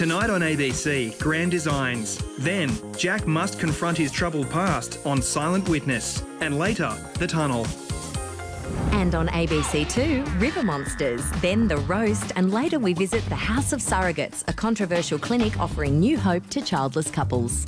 Tonight on ABC, Grand Designs. Then, Jack must confront his troubled past on Silent Witness. And later, The Tunnel. And on ABC2, River Monsters, then The Roast, and later we visit the House of Surrogates, a controversial clinic offering new hope to childless couples.